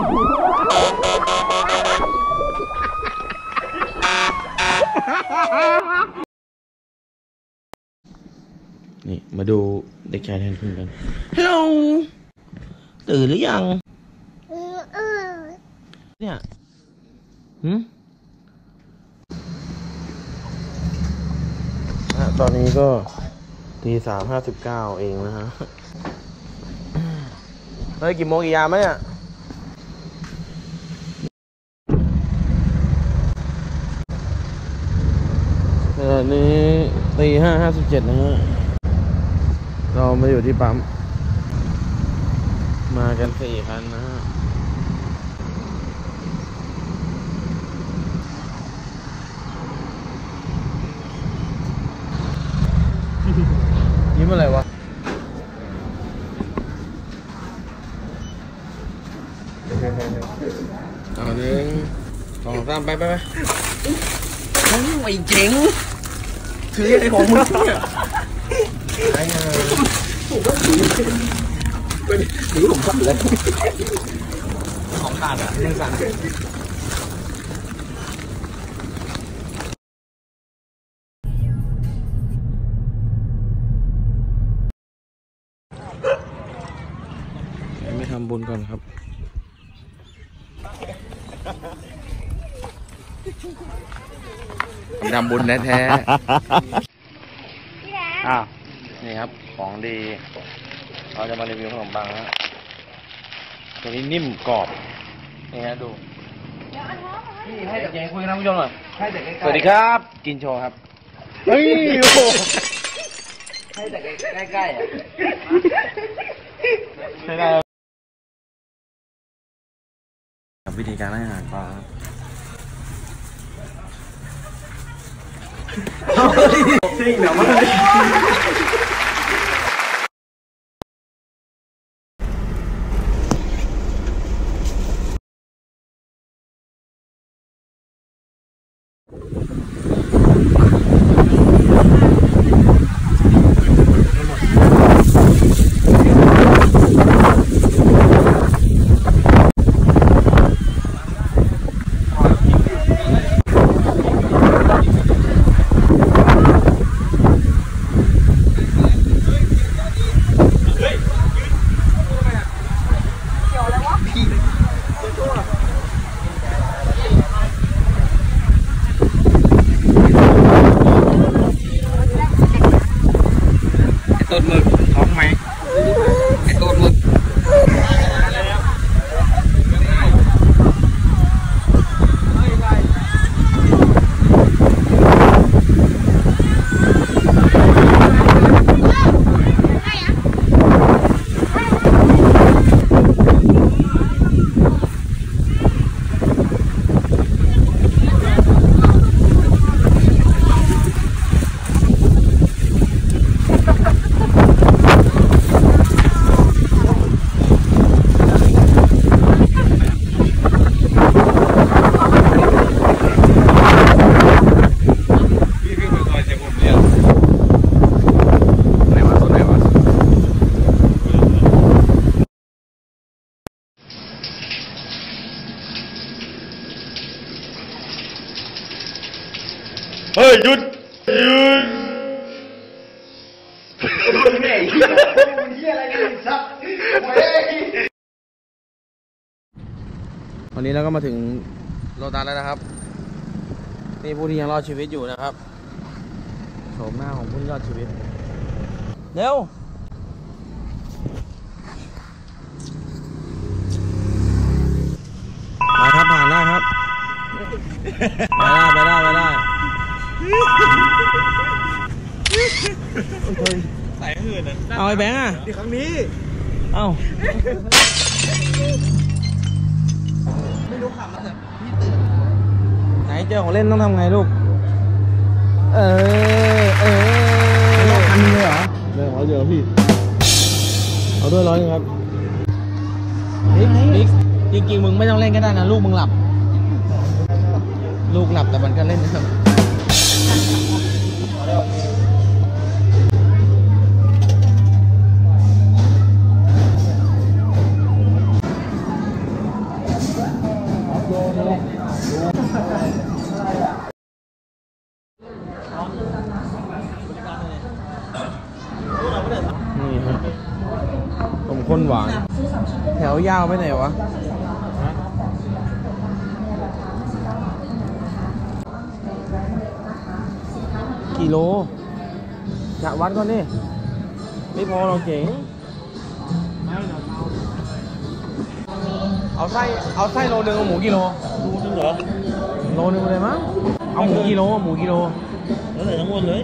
นี่มาดูเด็กชายแทนพึ่งกัน ฮัลโหล ตื่นหรือยัง เนี่ยหืมอะตอนนี้ก็ตีสามห้าสิบเก้าเองนะฮะ เฮ้ย กี่โมงกี่ยามไหมเนี่ย ณะนี้ตีห้าห้าสิบเจ็ดนะฮะ เรามาอยู่ที่ปั๊ม มากันสี่คันนะฮะยิ้มอะไรวะเอาหนึ่งสองสามไปไปไปไม่เจ๋ง ถืออะไรของมึงเนี่ยไอ้เงยของขาดอะมือสั่นไม่ทำบุญก่อนครับ ทำบุญแท้อ้าวนี่ครับ ของดี เราจะมารีวิวขนมปังฮะตัวนี้นิ่มกรอบ นี่ฮะดูนี่ให้เด็กยังคุยกับท่านผู้ชมหน่อยๆให้แต่ใกล้ๆสวัสดีครับ กินโชว์ครับ เฮ้ยโอ้โหให้แต่ใกล้ๆอะใช่ได้ครับวิธีการให้อาหารปลาครับ จริงเหร อมัน ต้นหมึกท้องไหมไอ้ต้นหมึก ไหนวะต้นไหนวะ เฮ้ย หยุด หยุด วันนี้เราก็มาถึงโลตัสแล้วนะครับ นี่ผู้ที่ยังรอดชีวิตอยู่นะครับโฉมหน้าของผู้ที่รอดชีวิต เร็วไปครับผ่านได้ครับไปได้ไปได้ไปได้ใส่หื่นอะเอาไอ้แบงค์อะที่ครั้งนี้ เอาไม่รู้ ขับแล้วแต่พี่ตื่นไหนเจอของเล่นต้องทำไงลูก เออ เออพันเลยเหรอเรื่องร้อยเดียวพี่ เอาด้วยร้อยหนึงครับนิกนิกจริงๆมึงไม่ต้องเล่นก็ได้นะลูกมึงหลับ ลูกหลับแต่มันก็เล่นนะครับ ผมข้นหวาน แถวยาวไปไหนวะกิโลอยากวัดก่อนดิไม่พอเราเจ๋งเอาไส้เอาไส้โลนึงเอาหมูกิโลดูนึงเหรอโลนึงเลยมั้งเอาหมูกิโลหมูกิโลแล้วไหนทั้งหมดเลย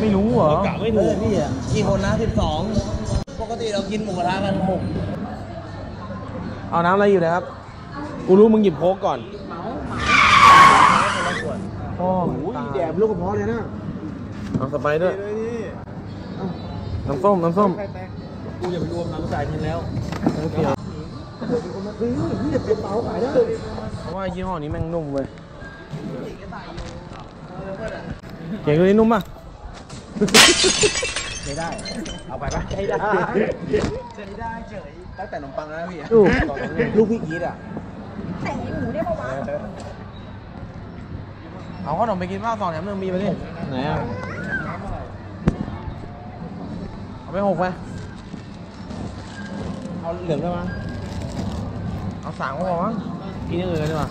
ไม่รู้เหรอกะไม่ถูกพี่อะกี่คนนะสิบสองป กติเรากินหมูกระทะกันหกเอาน้ำอะไรอยู่นะครับ กูรู้มึงหยิบโค้กก่อนพ่อโอ้ยแดบลูกกระเพาะเลยนะเอาสไปร์ด้วยน้ำส้ม น้ำส้ม กูอย่าไปรวมน้ำใส่ทีแล้วไม่เกี่ยวนี่จะเป็นเตาขายได้เพราะว่ายี่ห้อนี้แม่งนุ่มเว้ยเก่งตัวนี้นุ่มป่ะใช้ได้ เอาไปปะใช้ได้ ใช้ได้เฉย ตั้งแต่ขนมปังแล้วนะพี่ดูลูกพี่กีดอะเอาขนมไปกินข้าวสองแถมหนึ่งมีไปดิไหนอะเอาไปหกไปเอาเหลืองได้มั้ยเอาสามก็พอมั้งกินอย่างอื่นกันดีกว่า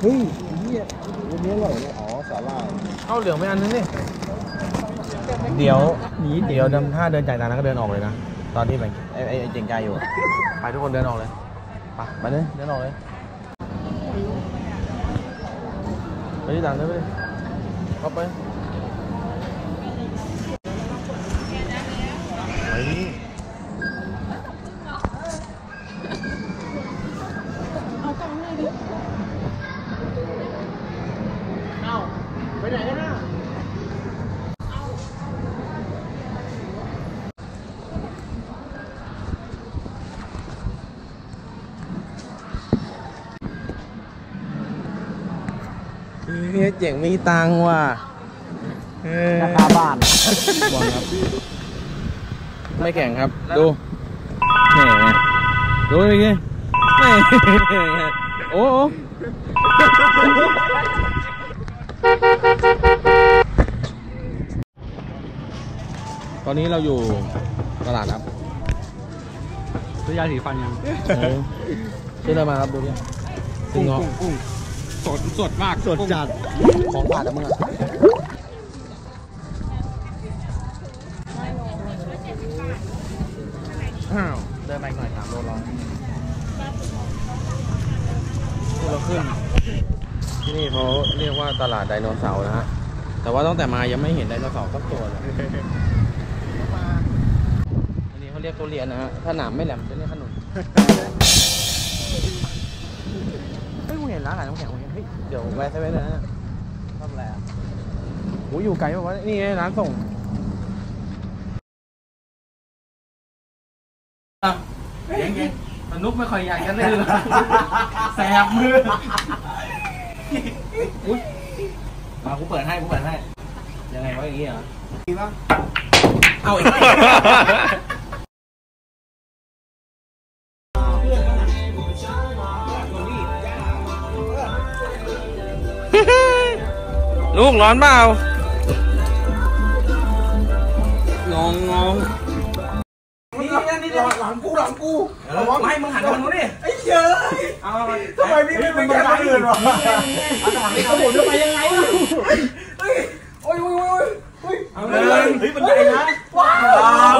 เฮ้ยนี่วันนี้อร่อยเลยอ๋อสาลายเอาเหลืองไปอันนึงดิ เดี๋ยวเดี๋ยวเดินถ้าเดินจากตรงนั้นก็เดินออกเลยนะ ตอนที่แบบไอ้ไอ้ไอ้เจงใจอยู่อะไปทุกคนเดินออกเลยไปไปเลยเดินออกเลยไปที่ต่างเดินไปเลยเข้าไปไปดิ เฮ้ยเจ๋งมีตังค์ว่ะเออราคาบ้านบอลครับไม่แข่งครับ ดูแหมดูอีกทีแหมโอ้โหตอนนี้เราอยู่ตลาดครับซื้อยาสีฟันยังเออซื้ออะไรมาครับดูดิซื้อเงาะกุ้ง สดสดมากสดจัดของฝาดอะมึงอะอ้าวเดินไปหน่อยสามโลร้อยคู่ละครึ่งที่นี่เขาเรียกว่าตลาดไดโนเสาร์นะฮะ แต่ว่าตั้งแต่มายังไม่เห็นไดโนเสาร์สักตัวเลยอันนี้เขาเรียกทุเรียนนะฮะ ถ้าหนามไม่แหลมจะเรียกขนุนเฮ้ยกูเห็นร้านขายน้ำแข็งกู เห็นเฮ้ยเดี๋ยวแวะเซเว่นเลยนะทำอะไรอะโหอยู่ไกลป่าวะนี่ไงร้านส่งยังไงมันนุกไม่ค่อยอยากจะเล่นเลยแสบมืออุ้ยมากูเปิดให้กูเปิดให้ ยังไงวะอย่างงี้เหรอดีป่ะเอาอีก ลูกร้อนเปล่างงงงนี่นี่นี่หลังกูหลังกูระวังให้มึงหันไปทางนู้นดิไอ้เหี้ยเอาทำไมพี่ไม่เป็นการอื่นวะเอาผมจะไปยังไงล่ะเฮ้ยโอ้ยโอ้ยโอ้ยโอ้ยเอาเลยเฮ้ยมันใหญ่นะว้าว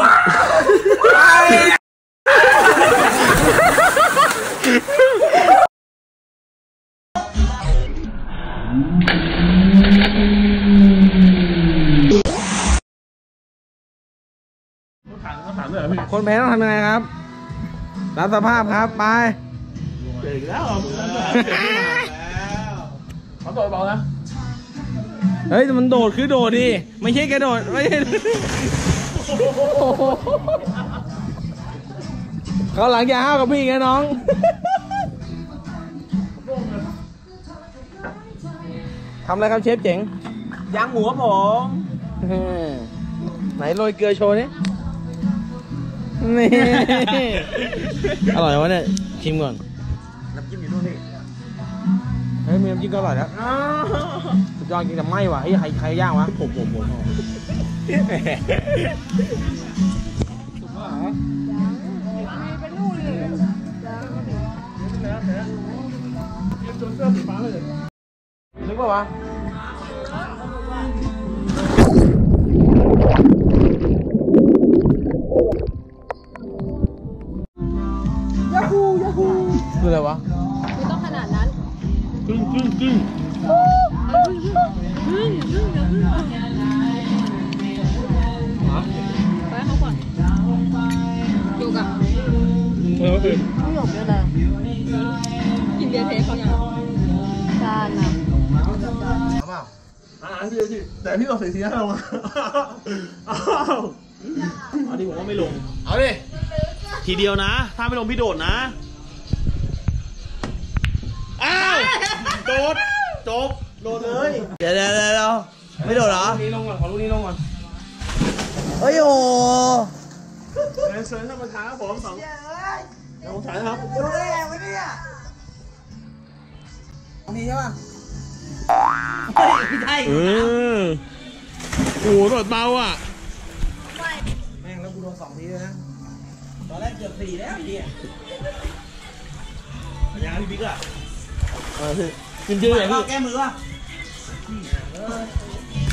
คนแพ้ต้องทำยังไงครับรับสภาพครับไปเจ๋งแล้วเขาโดดเบานะเฮ้ยแต่มันโดดคือโดดดิไม่ใช่กระโดดไม่ใช่เขาหลังอย่าห้าวกับพี่ไงน้องทำอะไรครับเชฟเจ๋งยางหมูครับผมไหนโรยเกลือโชว์นี่ นี่ อร่อยวะเนี่ยชิมก่อนน้ำจิ้มอยู่นู่นนี่เฮ้ยมีน้ำจิ้มก็อร่อยแล้วสุดยอดจริงแต่ไหม้ว่ะเฮ้ยใครใครย่างวะผมผมผมนึกว่าวะ คืออะไรวะไม่ต้องขนาดนั้นกึ้งกึ้งกึ้งไปให้เขาก่อนอยู่กับเออเออผู้หยกด้วยนะกินเบียร์เทสเขาอย่างจานนะแต่พี่บอกใส่สีหน้าลงมาอ้าวอันนี้ผมว่าไม่ลง เอาดิทีเดียวนะ ถ้าไม่ลงพี่โดดนะ ดดจบโดดเลยเดี๋ยวเดี๋ยวเดี๋ยวไม่โดดเหรอลูกนี้ลงก่อนขอลูกนี้ลงก่อนเฮ้ยโอ้เชิญท่านประธานครับผมสองท่านประธานครับดูได้ไงวะเนี่ยนี่ใช่ป่ะไม่ใช่เออโอ้โหโดดเบาอะแม่งแล้วกูโดนสองทีเลยนะตอนแรกเกือบสี่แล้วไอ้เหี้ยยังพี่บิ๊กอะเออ จริงจริงๆไหเหรอก็พี่แก้มือป่ะ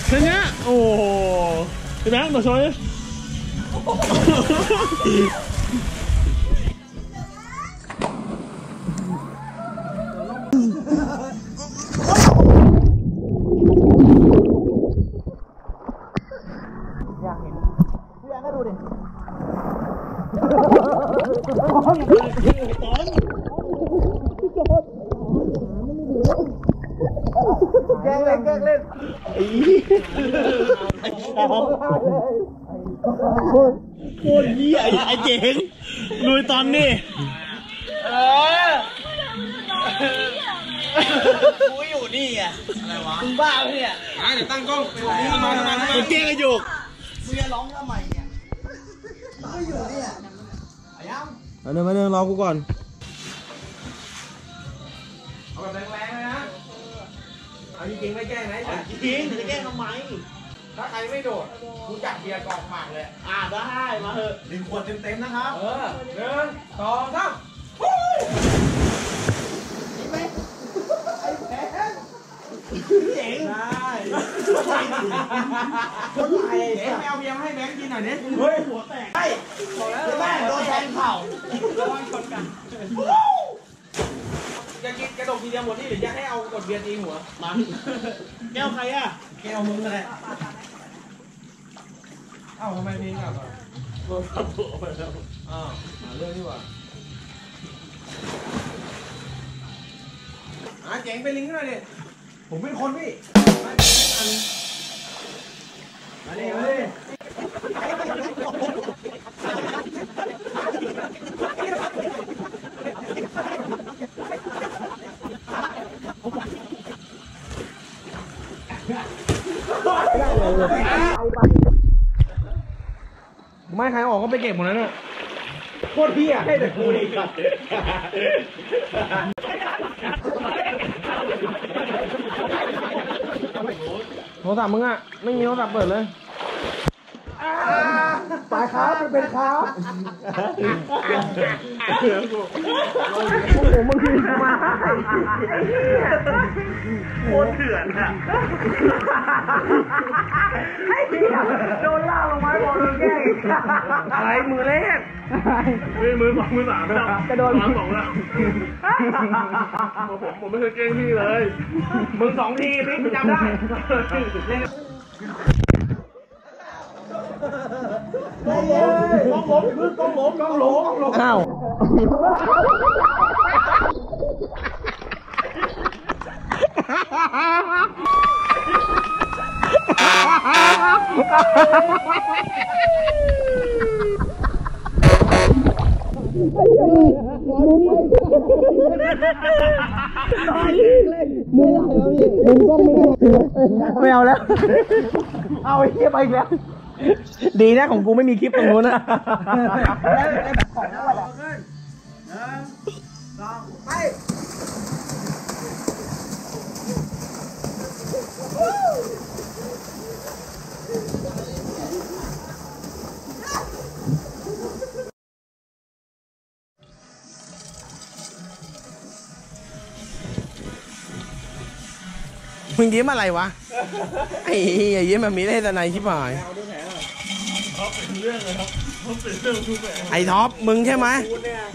แค่เนี้ยโอ้โหพี่แบงค์ตัวช่วย แกล้งเล่นแกล้งเล่นโคตรเหี้ยไอ้ไอ้เจ๋งลุยตอนนี่กูอยู่นี่ไงอะไรวะมึงบ้าปะเนี่ยเดี๋ยวตั้งกล้องทำไมทำไมทำไมเก่งกระยุกมึงจะร้องทำไมเนี่ยมึงก็อยู่เนี่ยอายังมาเดินมาเดินรอกูก่อนเอาแบบแรงๆเลยนะ เอาจริงๆไม่แกล้งนะจริงจะแกล้งทำไม ถ้าใครไม่โดดกูจับเบียร์กอกหมากเลย อ่าได้มาเถอะหนึ่งขวดเต็มๆนะครับ เออหนึ่งสองสามนี่ไหมไอ้แผนเจ๋งได้คนไหนเจ๋งแมวเบียร์มาให้แบงค์กินหน่อยดิเฮ้ยหัวแตกใช่แม่โดนแทงเข่าระวังชนกัน จะกินกระดกทีเดียวหมดนี่หรือจะให้เอากดเบียร์ตีหัว มัน แก้วใครอะ แก้วมึงเลยเอ้าทำไมเพลงอะโดนตัดตัวไปแล้วอ้าวหาเรื่องดีกว่าอะเจ๋งไปลิงก์หน่อยดิผมเป็นคนพี่มาดิมาดิ ไม่ใครออกก็ไปเก็บหมดแล้วเนี่ยโคตรพี่อะให้แต่กูดีก่อนโทรศัพท์มึงอะ ไม่มีโทรศัพท์เปิดเลยายครับมันเป็นครับโอ้โหมึงคือมาโคตรเถื่อนอะโดนล่าลงมาบอกโดนแกล้งอะไรมือแรกมือมือสองมือสามแล้วจะโดนสามสองแล้วผมผมไม่เคยเก่งพี่เลย มึงสองทีพี่จำได้ กล้องล้มคือกล้องล้มกล้องล้มกล้องล้มอ้าวไม่เอาแล้ว เอาไอ้เหี้ยไปอีกแล้ว ดีนะของกูไม่มีคลิปตรงนู้นนะของนวดขึ้นหนึ่งสองไปมึงยิ้มอะไรวะ ไอ้เหี้ยยิ้มแบบมีได้แต่ในชิไหาย ไอ้ท็อปมึงใช่ไหม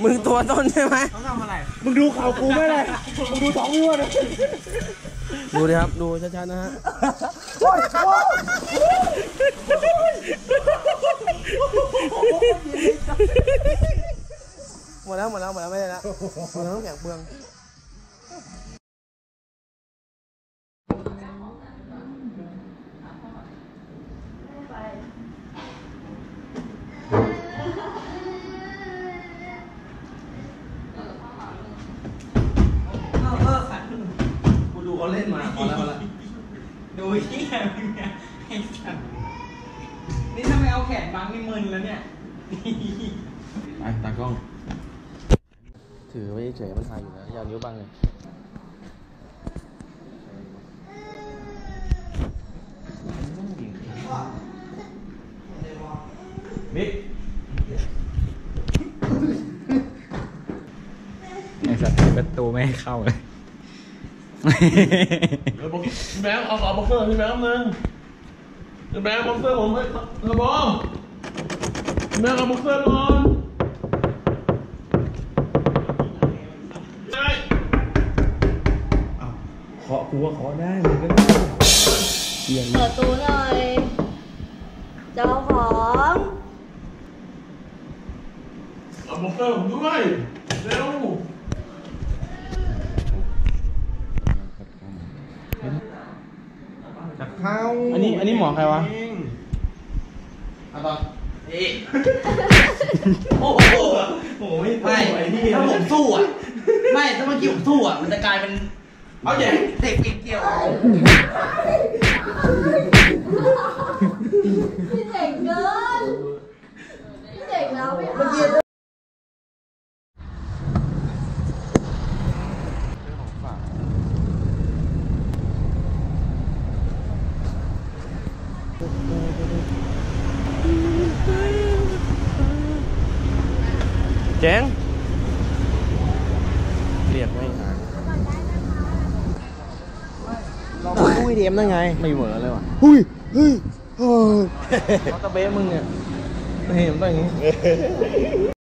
มึงตัวต้นใช่ไหมมึงดูข่าวกูไม่เลยมึงดูสองวัวนะดูดิครับดูชัดๆนะฮะหมดแล้วหมดแล้วหมดแล้วไม่ได้แล้วหมดแล้วน้ำแข็งเปลือง เขาเล่นมาพอแล้วพอแล้วดูเฮียมึงเนี่ยไอ้สัตว์นี่ถ้าไม่เอาแขนบังนี่มึนแล้วเนี่ย ไปตากล้อง ถือไว้เฉยๆมันถ่ายอยู่นะอย่าเอานิ้วบังเลยบิ๊กไอ้สัตว์ปิดประตูไม่ให้เข้าเลย เดี๋ยวบอกพี่แบงค์เอาเอาบ็อกเซอร์พี่แบงค์นึงพี่แบงค์บ็อกเซอร์ผมให้กระบอกพี่แบงค์เอาบ็อกเซอร์ก่อนได้เคาะกูว่าเคาะได้มันก็ได้เสียงเปิดตู้หน่อย เจ้าของเอาบ็อกเซอร์ผมด้วยเร็ว จากเข้า อั นนี้อันนี้หมอใครวะเอาต่อโอ้โหโอ้ยไม่ถ้าผมสู้อะ ไม่ถ้าเมื่อกี้ผมสู้อะ มันจะกลายเป็น เอาเด็กเด็กปีนเกลียวพี่เจ๋งเกินพี่เจ๋งแล้วไม่เอา เจ๋งเรียกไม่หาเราคุยเดียมได้ไง ไม่เหมือนเลยว่ะหุ้ยเฮ้ยเฮ้ยเขาตะเบ้มึงเนี่ยเห็นต้องอย่างนี้